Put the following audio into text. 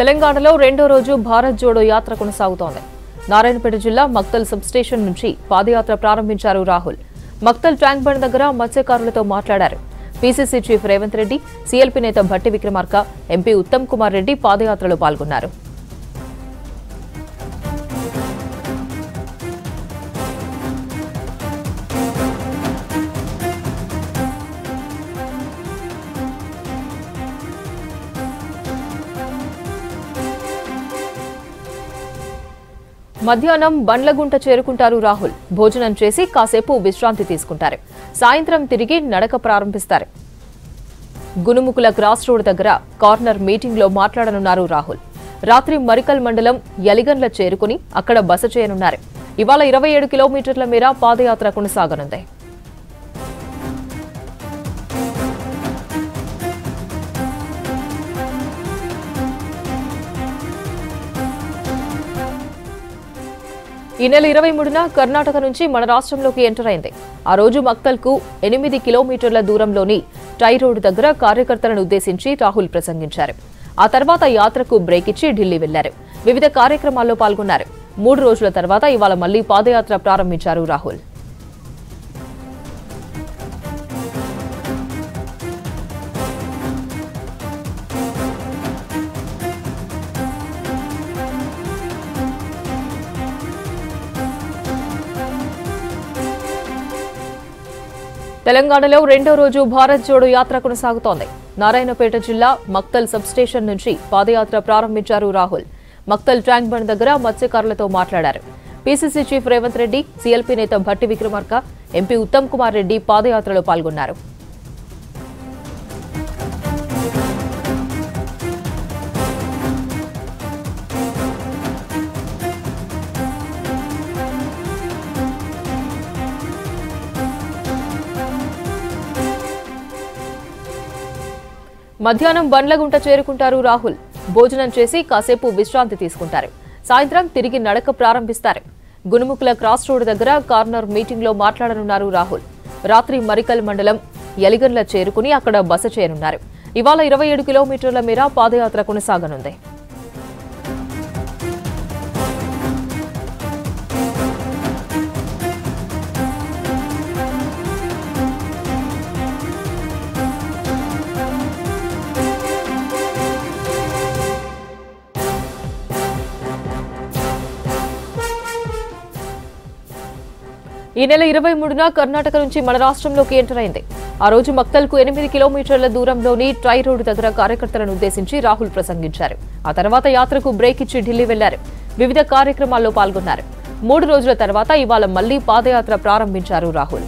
తెలంగాణలో రెండో రోజు భారత్ జోడో యాత్ర కొనసాగుతోంది. నారాయణపేట జిల్లా మక్తల్ సబ్స్టేషన్ నుంచి పాదయాత్ర ప్రారంభించారు రాహుల్. మక్తల్ ట్యాంక్ బండ్ దగ్గర మత్స్యకారులతో మాట్లాడారు. PCC chief Revanth Reddy CLP నేత భట్టి విక్రమార్క ఎంపీ ఉత్తమ్ కుమార్ రెడ్డి పాదయాత్రలో పాల్గొన్నారు. మధ్యాహ్నం బండ్లగుంట చేరుకుంటారు రాహుల్. భోజనం చేసి కాసేపు విశ్రాంతి తీసుకుంటారు. సాయంత్రం తిరిగి నడక ప్రారంభిస్తారు. గునుముకుల క్రాస్ రోడ్ దగ్గర కార్నర్ మీటింగ్లో మాట్లాడనున్నారు రాహుల్. రాత్రి మరికల్ మండలం యలిగన్ల చేరుకుని అక్కడ బస చేయనున్నారు. ఇవాళ ఇరవై ఏడు కిలోమీటర్ల మేర పాదయాత్ర కొనసాగనుంది. ఈ నెల ఇరవై మూడున కర్ణాటక నుంచి మన రాష్ట్రంలోకి ఎంటర్ అయింది. ఆ రోజు మక్తల్కు ఎనిమిది కిలోమీటర్ల దూరంలోని టై రోడ్డు దగ్గర కార్యకర్తలను ఉద్దేశించి రాహుల్ ప్రసంగించారు. ఆ తర్వాత యాత్రకు బ్రేక్ ఇచ్చి ఢిల్లీ వెళ్ళారు వివిధ కార్యక్రమాల్లో పాల్గొన్నారు. మూడు రోజుల తర్వాత ఇవాళ మళ్ళీ పాదయాత్ర ప్రారంభించారు రాహుల్. తెలంగాణలో రెండో రోజు భారత్ జోడో యాత్ర కొనసాగుతోంది. నారాయణపేట జిల్లా మక్తల్ సబ్స్టేషన్ నుంచి పాదయాత్ర ప్రారంభించారు రాహుల్. మక్తల్ ట్యాంక్ బండ్ దగ్గర మత్స్యకారులతో మాట్లాడారు. PCC chief Revanth Reddy CLP నేత భట్టి విక్రమార్క ఎంపీ ఉత్తమ్ కుమార్ రెడ్డి పాదయాత్రలో పాల్గొన్నారు. మధ్యాహ్నం బండ్లగుంట చేరుకుంటారు రాహుల్. భోజనం చేసి కాసేపు విశ్రాంతి తీసుకుంటారు. సాయంత్రం తిరిగి నడక ప్రారంభిస్తారు. గునుముకుల క్రాస్ రోడ్ దగ్గర కార్నర్ మీటింగ్లో మాట్లాడనున్నారు రాహుల్. రాత్రి మరికల్ మండలం యలిగన్ల చేరుకుని అక్కడ బస చేయనున్నారు ఇవాళ ఇరవై ఏడు కిలోమీటర్ల మేర పాదయాత్ర కొనసాగనుంది. ఈ నెల ఇరవై మూడున కర్ణాటక నుంచి మన రాష్ట్రంలోకి ఎంటర్ అయింది. ఆ రోజు మక్తల్కు ఎనిమిది కిలోమీటర్ల దూరంలోని ట్రై రోడ్డు దగ్గర కార్యకర్తలను ఉద్దేశించి రాహుల్ ప్రసంగించారు. ఆ తర్వాత యాత్రకు బ్రేక్ ఇచ్చి ఢిల్లీ వెళ్ళారు. వివిధ కార్యక్రమాల్లో పాల్గొన్నారు. మూడు రోజుల తర్వాత ఇవాళ మళ్ళీ పాదయాత్ర ప్రారంభించారు రాహుల్.